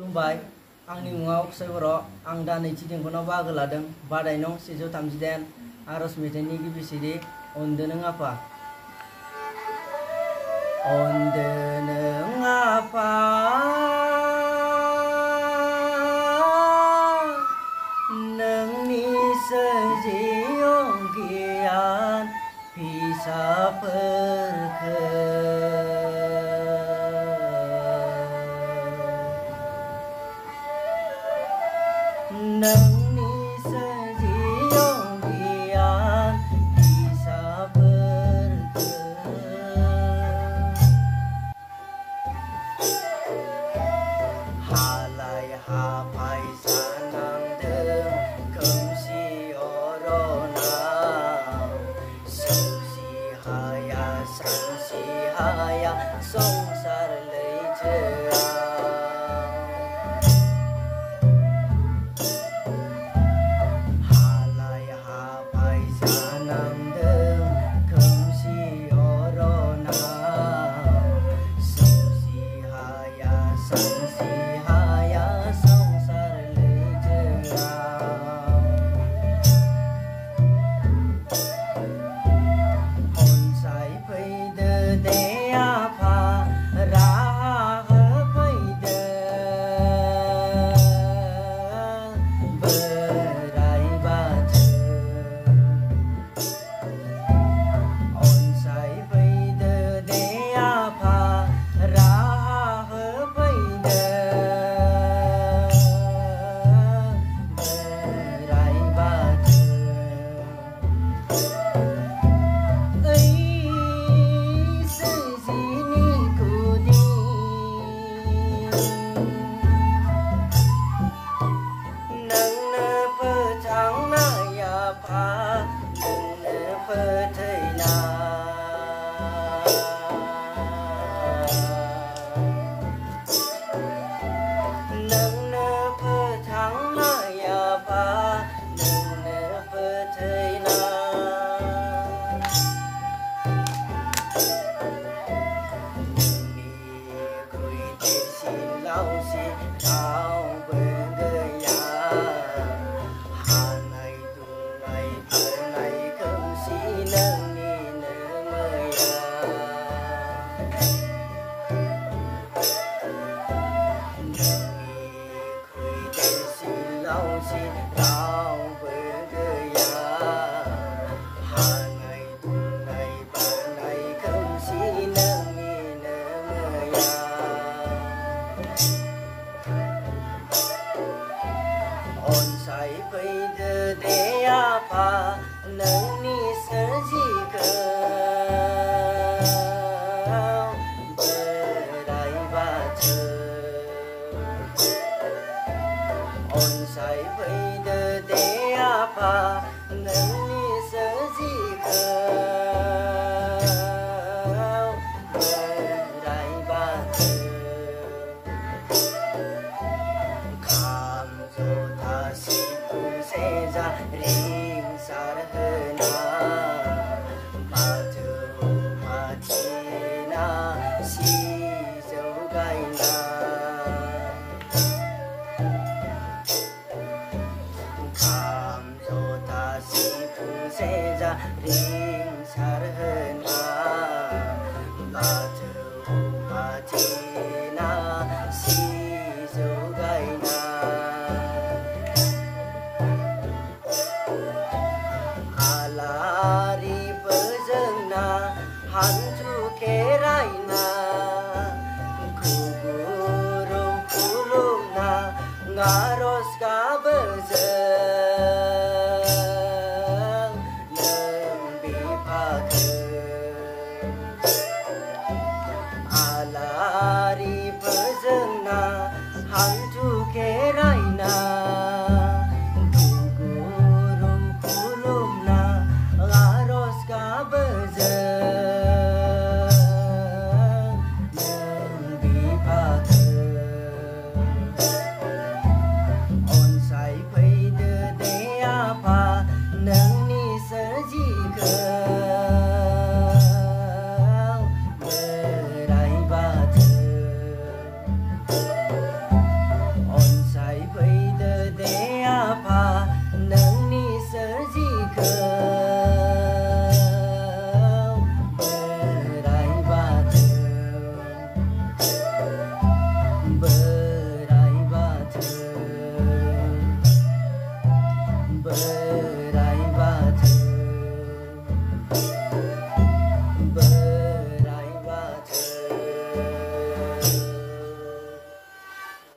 lumbai angni mungaw sewro ang danai chiding kono bagu ladang badai nong sejo tamjiden aros mite ni gibi sidi ondeneng apa ondeneng apa neng ni seji yong gian bisa perkeh know to 金色飞的典雅，能你是几何？रिङ सारहना लाज उमाथिना सिजो गाइना आलारि बोजोंना हान्थु खेराइना 한두 개나